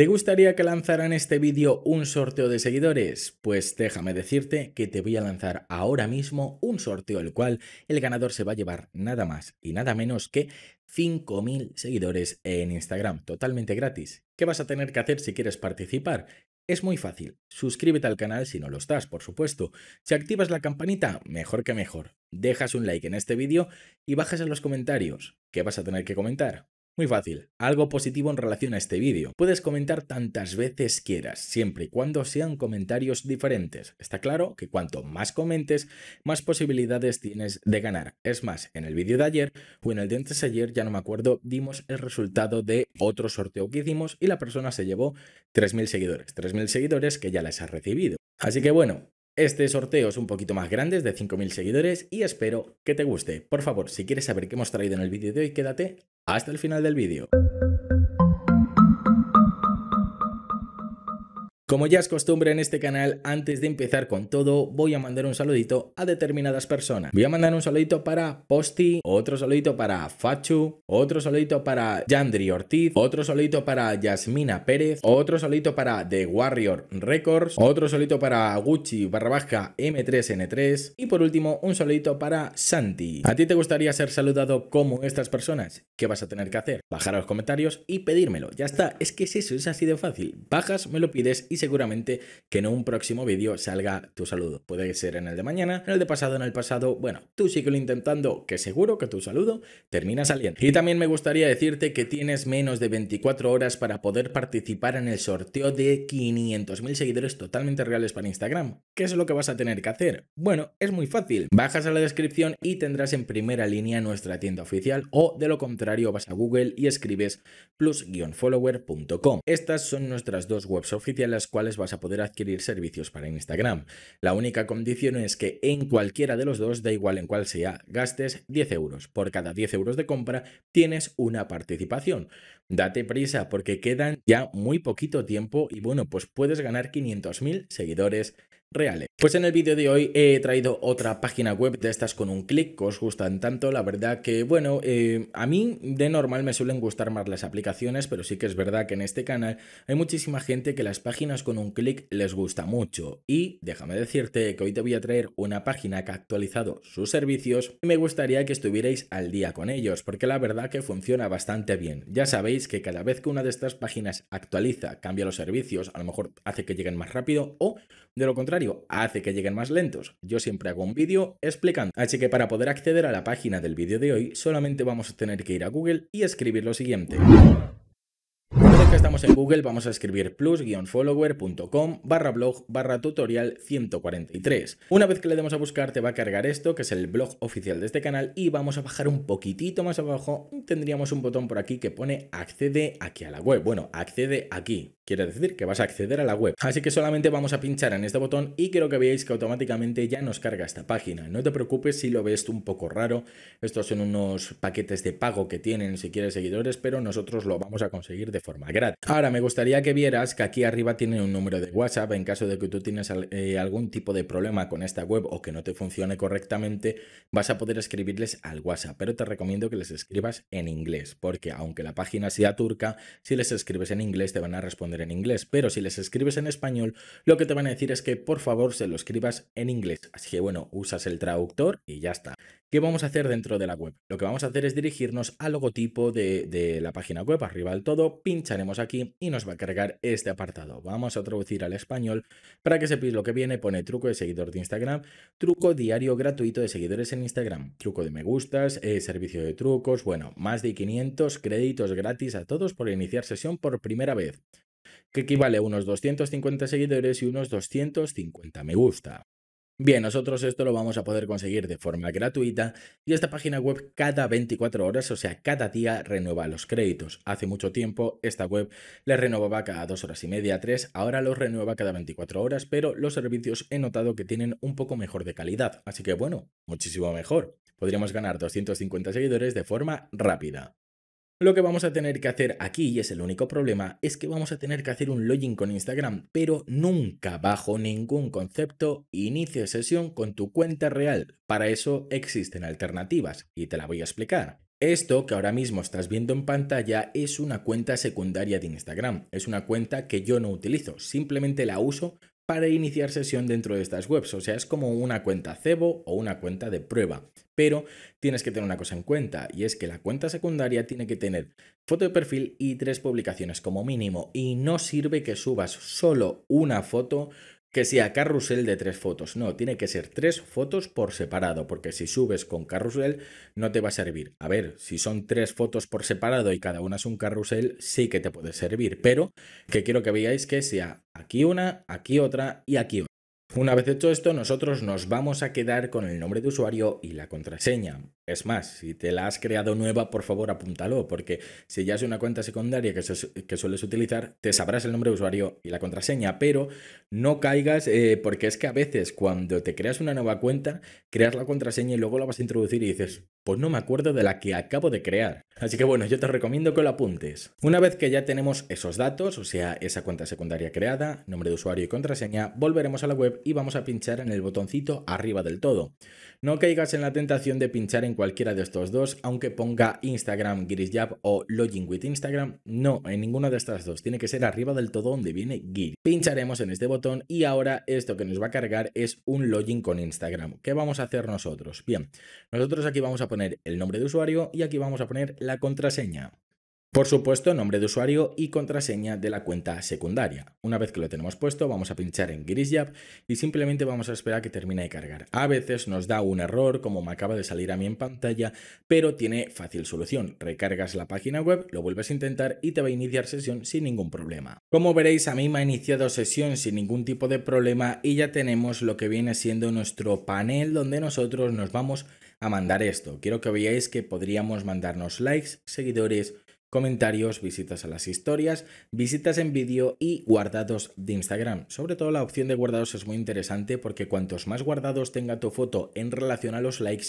¿Te gustaría que lanzara en este vídeo un sorteo de seguidores? Pues déjame decirte que te voy a lanzar ahora mismo un sorteo el cual el ganador se va a llevar nada más y nada menos que 5.000 seguidores en Instagram, totalmente gratis. ¿Qué vas a tener que hacer si quieres participar? Es muy fácil. Suscríbete al canal si no lo estás, por supuesto. Si activas la campanita, mejor que mejor. Dejas un like en este vídeo y bajas en los comentarios. ¿Qué vas a tener que comentar? Muy fácil, algo positivo en relación a este vídeo. Puedes comentar tantas veces quieras, siempre y cuando sean comentarios diferentes. Está claro que cuanto más comentes, más posibilidades tienes de ganar. Es más, en el vídeo de ayer o en el de antes ayer, ya no me acuerdo, dimos el resultado de otro sorteo que hicimos y la persona se llevó 3.000 seguidores. 3.000 seguidores que ya les ha recibido. Así que bueno, este sorteo es un poquito más grande, es de 5.000 seguidores y espero que te guste. Por favor, si quieres saber qué hemos traído en el vídeo de hoy, quédate hasta el final del vídeo. Como ya es costumbre en este canal, antes de empezar con todo, voy a mandar un saludito a determinadas personas. Voy a mandar un saludito para Posti, otro saludito para Fachu, otro saludito para Yandri Ortiz, otro saludito para Yasmina Pérez, otro saludito para The Warrior Records, otro saludito para Gucci barra baja M3N3 y por último un saludito para Santi. ¿A ti te gustaría ser saludado como estas personas? ¿Qué vas a tener que hacer? Bajar a los comentarios y pedírmelo. Ya está, es que es eso, es así de fácil. Bajas, me lo pides y seguramente que en un próximo vídeo salga tu saludo. Puede ser en el de mañana, en el de pasado, en el pasado. Bueno, tú síguelo intentando, que seguro que tu saludo termina saliendo. Y también me gustaría decirte que tienes menos de 24 horas para poder participar en el sorteo de 500.000 seguidores totalmente reales para Instagram. ¿Qué es lo que vas a tener que hacer? Bueno, es muy fácil. Bajas a la descripción y tendrás en primera línea nuestra tienda oficial o de lo contrario vas a Google y escribes plus-follower.com. Estas son nuestras dos webs oficiales cuales vas a poder adquirir servicios para Instagram. La única condición es que en cualquiera de los dos, da igual en cuál sea, gastes 10 euros. Por cada 10 euros de compra tienes una participación. Date prisa porque quedan ya muy poquito tiempo y bueno, pues puedes ganar 500.000 seguidores reales. Pues en el vídeo de hoy he traído otra página web de estas con un clic que os gustan tanto. La verdad que, bueno, eh, a mí de normal me suelen gustar más las aplicaciones, pero sí que es verdad que en este canal hay muchísima gente que las páginas con un clic les gusta mucho. Y déjame decirte que hoy te voy a traer una página que ha actualizado sus servicios y me gustaría que estuvierais al día con ellos, porque la verdad que funciona bastante bien. Ya sabéis que cada vez que una de estas páginas actualiza, cambia los servicios, a lo mejor hace que lleguen más rápido o de lo contrario, hace que lleguen más lentos. Yo siempre hago un vídeo explicando. Así que para poder acceder a la página del vídeo de hoy, solamente vamos a tener que ir a Google y escribir lo siguiente que estamos en Google vamos a escribir plus-follower.com barra blog barra tutorial 143. Una vez que le demos a buscar te va a cargar esto, que es el blog oficial de este canal, y vamos a bajar un poquitito más abajo, tendríamos un botón por aquí que pone accede aquí a la web. Bueno, accede aquí. Quiere decir que vas a acceder a la web. Así que solamente vamos a pinchar en este botón y quiero que veáis que automáticamente ya nos carga esta página. No te preocupes si lo ves un poco raro. Estos son unos paquetes de pago que tienen si quieres seguidores, pero nosotros lo vamos a conseguir de forma gratis. Ahora, me gustaría que vieras que aquí arriba tiene un número de WhatsApp en caso de que tú tienes eh, algún tipo de problema con esta web o que no te funcione correctamente, vas a poder escribirles al WhatsApp, pero te recomiendo que les escribas en inglés, porque aunque la página sea turca, si les escribes en inglés te van a responder en inglés, pero si les escribes en español, lo que te van a decir es que por favor se lo escribas en inglés. Así que bueno, usas el traductor y ya está. ¿Qué vamos a hacer dentro de la web? Lo que vamos a hacer es dirigirnos al logotipo de, la página web, arriba del todo, pincharemos aquí y nos va a cargar este apartado. Vamos a traducir al español para que sepáis lo que viene. Pone truco de seguidor de Instagram, truco diario gratuito de seguidores en Instagram, truco de me gustas, eh, servicio de trucos, bueno, más de 500 créditos gratis a todos por iniciar sesión por primera vez, que equivale a unos 250 seguidores y unos 250 me gusta. Bien, nosotros esto lo vamos a poder conseguir de forma gratuita y esta página web cada 24 horas, o sea, cada día renueva los créditos. Hace mucho tiempo esta web les renovaba cada 2 horas y media, 3, ahora los renueva cada 24 horas, pero los servicios he notado que tienen un poco mejor de calidad, así que bueno, muchísimo mejor. Podríamos ganar 250 seguidores de forma rápida. Lo que vamos a tener que hacer aquí, y es el único problema, es que vamos a tener que hacer un login con Instagram, pero nunca bajo ningún concepto inicie sesión con tu cuenta real. Para eso existen alternativas, y te la voy a explicar. Esto que ahora mismo estás viendo en pantalla es una cuenta secundaria de Instagram. Es una cuenta que yo no utilizo, simplemente la uso para iniciar sesión dentro de estas webs. O sea, es como una cuenta cebo o una cuenta de prueba. Pero tienes que tener una cosa en cuenta y es que la cuenta secundaria tiene que tener foto de perfil y tres publicaciones como mínimo. Y no sirve que subas solo una foto que sea carrusel de tres fotos. No, tiene que ser tres fotos por separado, porque si subes con carrusel no te va a servir. A ver, si son tres fotos por separado y cada una es un carrusel, sí que te puede servir, pero que quiero que veáis que sea aquí una, aquí otra y aquí otra. Una vez hecho esto, nosotros nos vamos a quedar con el nombre de usuario y la contraseña. Es más, si te la has creado nueva, por favor apúntalo, porque si ya es una cuenta secundaria que, sueles utilizar, te sabrás el nombre de usuario y la contraseña, pero no caigas, eh, porque es que a veces cuando te creas una nueva cuenta, creas la contraseña y luego la vas a introducir y dices, pues no me acuerdo de la que acabo de crear. Así que bueno, yo te recomiendo que lo apuntes. Una vez que ya tenemos esos datos, o sea, esa cuenta secundaria creada, nombre de usuario y contraseña, volveremos a la web y vamos a pinchar en el botoncito arriba del todo. No caigas en la tentación de pinchar en cualquiera de estos dos, aunque ponga Instagram GirisJab o Login with Instagram. No, en ninguna de estas dos. Tiene que ser arriba del todo donde viene Gir. Pincharemos en este botón y ahora esto que nos va a cargar es un login con Instagram. ¿Qué vamos a hacer nosotros? Bien, nosotros aquí vamos a poner el nombre de usuario y aquí vamos a poner la contraseña. Por supuesto, nombre de usuario y contraseña de la cuenta secundaria. Una vez que lo tenemos puesto, vamos a pinchar en GirisJab y simplemente vamos a esperar a que termine de cargar. A veces nos da un error, como me acaba de salir a mí en pantalla, pero tiene fácil solución. Recargas la página web, lo vuelves a intentar y te va a iniciar sesión sin ningún problema. Como veréis, a mí me ha iniciado sesión sin ningún tipo de problema y ya tenemos lo que viene siendo nuestro panel donde nosotros nos vamos a mandar esto. Quiero que veáis que podríamos mandarnos likes, seguidores, comentarios, visitas a las historias, visitas en vídeo y guardados de Instagram. Sobre todo la opción de guardados es muy interesante porque cuantos más guardados tenga tu foto en relación a los likes,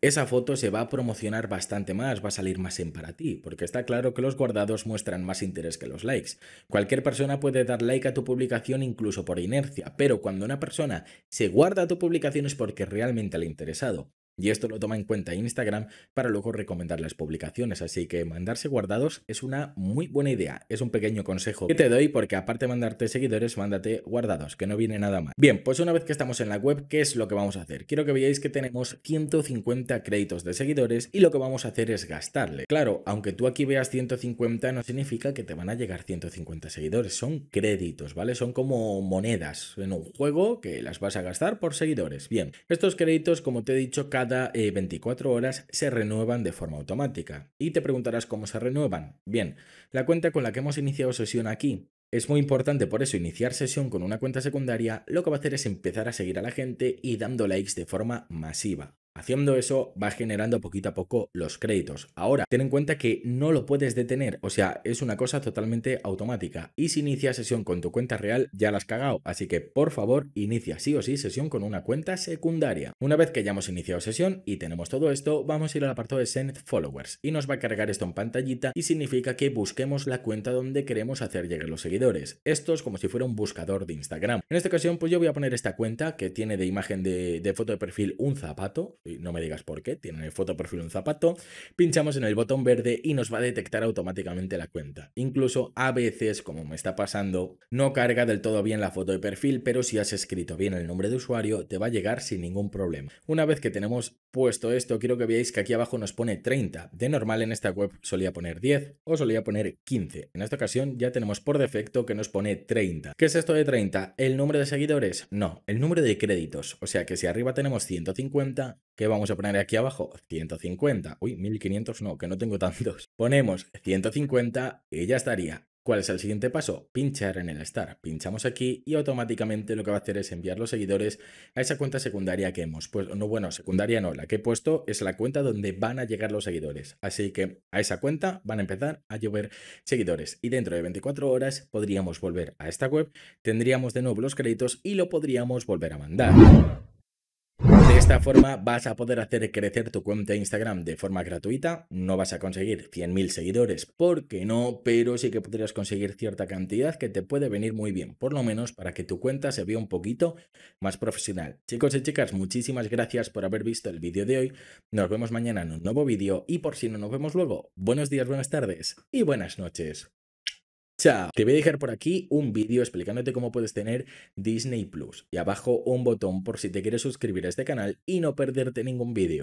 esa foto se va a promocionar bastante más, va a salir más en para ti, porque está claro que los guardados muestran más interés que los likes. Cualquier persona puede dar like a tu publicación incluso por inercia, pero cuando una persona se guarda tu publicación es porque realmente le ha interesado. Y esto lo toma en cuenta Instagram para luego recomendar las publicaciones, así que mandarse guardados es una muy buena idea. Es un pequeño consejo que te doy porque aparte de mandarte seguidores, mándate guardados, que no viene nada mal. Bien, pues una vez que estamos en la web, ¿qué es lo que vamos a hacer? Quiero que veáis que tenemos 150 créditos de seguidores y lo que vamos a hacer es gastarle. Claro, aunque tú aquí veas 150 no significa que te van a llegar 150 seguidores, son créditos, ¿vale? Son como monedas en un juego que las vas a gastar por seguidores. Bien, estos créditos, como te he dicho, cada cada 24 eh, horas se renuevan de forma automática. Y te preguntarás cómo se renuevan. Bien, la cuenta con la que hemos iniciado sesión aquí es muy importante por eso iniciar sesión con una cuenta secundaria, lo que va a hacer es empezar a seguir a la gente y dando likes de forma masiva. Haciendo eso va generando poquito a poco los créditos. Ahora, ten en cuenta que no lo puedes detener, o sea, es una cosa totalmente automática. Y si inicias sesión con tu cuenta real, ya la has cagado. Así que, por favor, inicia sí o sí sesión con una cuenta secundaria. Una vez que ya hemos iniciado sesión y tenemos todo esto, vamos a ir al apartado de Send Followers. Y nos va a cargar esto en pantallita y significa que busquemos la cuenta donde queremos hacer llegar los seguidores. Esto es como si fuera un buscador de Instagram. En esta ocasión, pues yo voy a poner esta cuenta que tiene de imagen de, de foto de perfil un zapato no me digas por qué, tiene el foto perfil un zapato, pinchamos en el botón verde y nos va a detectar automáticamente la cuenta. Incluso a veces, como me está pasando, no carga del todo bien la foto de perfil, pero si has escrito bien el nombre de usuario, te va a llegar sin ningún problema. Una vez que tenemos puesto esto, quiero que veáis que aquí abajo nos pone 30. De normal en esta web solía poner 10 o solía poner 15. En esta ocasión ya tenemos por defecto que nos pone 30. ¿Qué es esto de 30? ¿El número de seguidores? No, el número de créditos. O sea que si arriba tenemos 150, ¿qué vamos a poner aquí abajo? 150. Uy, 1500 no, que no tengo tantos. Ponemos 150 y ya estaría. ¿Cuál es el siguiente paso? Pinchar en el Star. Pinchamos aquí y automáticamente lo que va a hacer es enviar los seguidores a esa cuenta secundaria que hemos puesto. No, bueno, secundaria no, la que he puesto es la cuenta donde van a llegar los seguidores. Así que a esa cuenta van a empezar a llover seguidores. Y dentro de 24 horas podríamos volver a esta web, tendríamos de nuevo los créditos y lo podríamos volver a mandar esta forma vas a poder hacer crecer tu cuenta de Instagram de forma gratuita. No vas a conseguir 100.000 seguidores, porque no, pero sí que podrías conseguir cierta cantidad que te puede venir muy bien, por lo menos para que tu cuenta se vea un poquito más profesional. Chicos y chicas, muchísimas gracias por haber visto el vídeo de hoy. Nos vemos mañana en un nuevo vídeo y por si no nos vemos luego, buenos días, buenas tardes y buenas noches. Chao. Te voy a dejar por aquí un vídeo explicándote cómo puedes tener Disney Plus y abajo un botón por si te quieres suscribir a este canal y no perderte ningún vídeo.